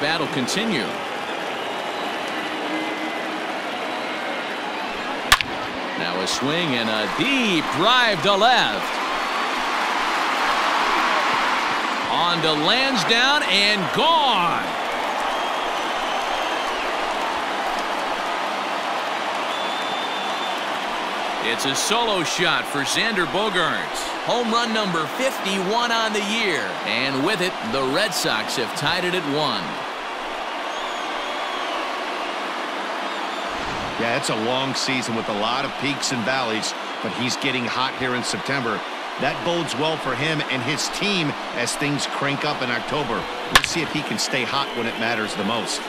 battle continue. Now a swing and a deep drive to left. On to Lansdowne and gone. It's a solo shot for Xander Bogaerts. Home run number 51 on the year. And with it, the Red Sox have tied it at one. Yeah, it's a long season with a lot of peaks and valleys, but he's getting hot here in September. That bodes well for him and his team as things crank up in October. Let's see if he can stay hot when it matters the most.